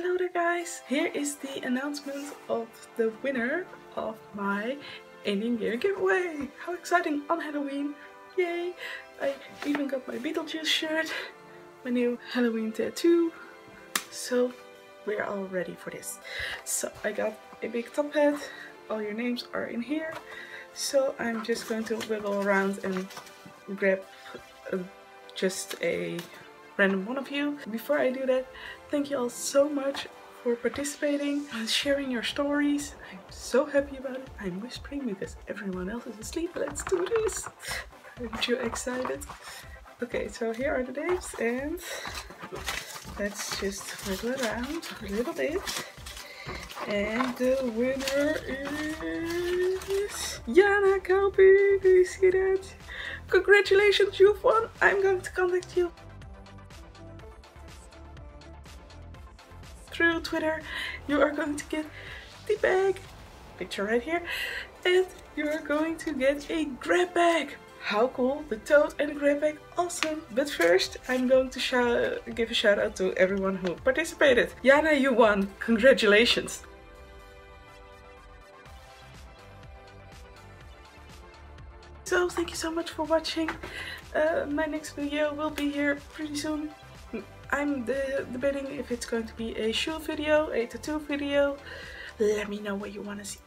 Hello there guys! Here is the announcement of the winner of my Alien Gear giveaway! How exciting on Halloween! Yay! I even got my Beetlejuice shirt, my new Halloween tattoo. So we're all ready for this. So I got a big top hat, all your names are in here. So I'm just going to wiggle around and grab uh, just a random one of you. Before I do that, thank you all so much for participating and sharing your stories. I'm so happy about it. I'm whispering because everyone else is asleep. Let's do this! Aren't you excited? Okay, so here are the names and let's just wiggle around a little bit. And the winner is Jana Kalpi. Do you see that? Congratulations, you've won. I'm going to contact you. Twitter, you are going to get the bag, picture right here, and you are going to get a grab bag. How cool, the tote and grab bag, awesome. But first, I'm going to give a shout out to everyone who participated. Jana, you won, congratulations. So thank you so much for watching. Uh, my next video will be here pretty soon. I'm debating if it's going to be a shoe video, a tattoo video. Let me know what you want to see.